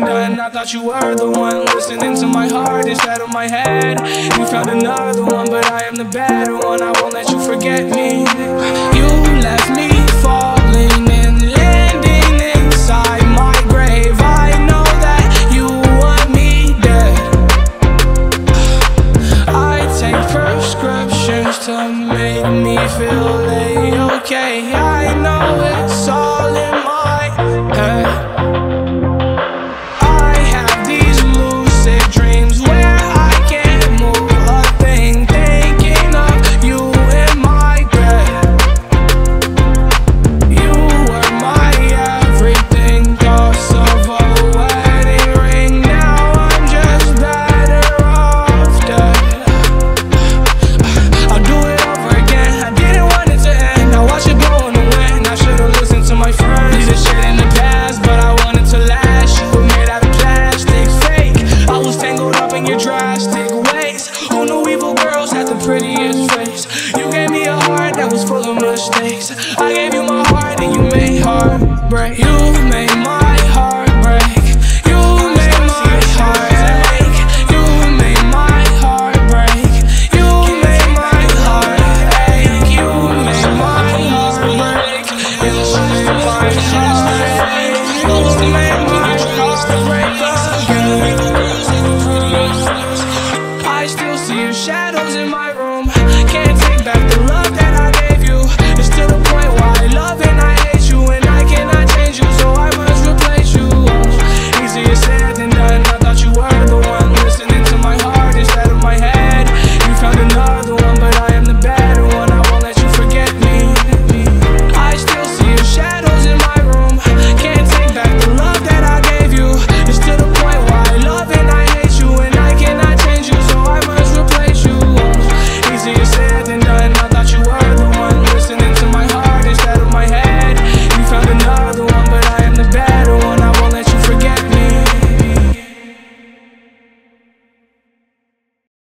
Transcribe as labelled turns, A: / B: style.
A: than done. I thought you were the one listening to my heart instead of my head. You found another one, but I am the better one. I won't let you forget me. You left me falling and landing inside my grave. I know that you want me dead. I take prescriptions to make me feel a-okay. I know it's all drastic ways. Who knew evil girls had the prettiest face? You gave me a heart that was full of mistakes. I gave you my heart and you made heartbreak. You made my heart break. You made my heart. You made my heart break. You made my heart. You made my heart break. You made my heart.